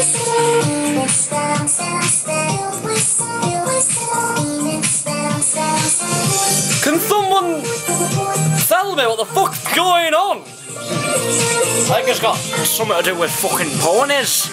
Can someone tell me what the fuck's going on? I think it's got something to do with fucking ponies.